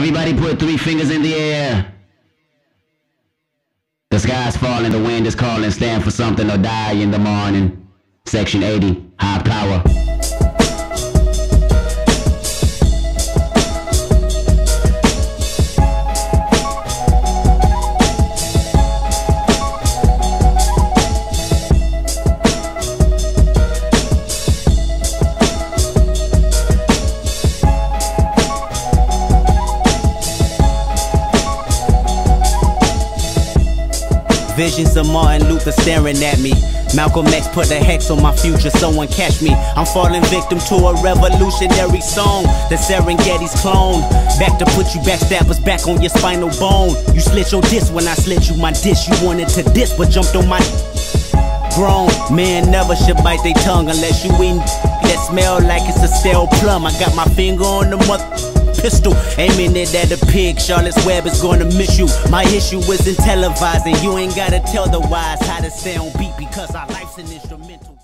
Everybody put three fingers in the air. The sky's falling, the wind is calling, stand for something or die in the morning. Section 80, high power. Visions of Martin Luther staring at me. Malcolm X put a hex on my future, someone catch me. I'm falling victim to a revolutionary song. The Serengeti's clone. Back to put you backstabbers back on your spinal bone. You slit your disc when I slit you my dish. You wanted to diss, but jumped on my grown. Man never should bite their tongue unless you eat that smell like it's a stale plum. I got my finger on the mother pistol, aiming it at a pig. Charlotte's Web is gonna miss you. My issue isn't televising. You ain't gotta tell the wise how to stay on beat because our life's an instrumental.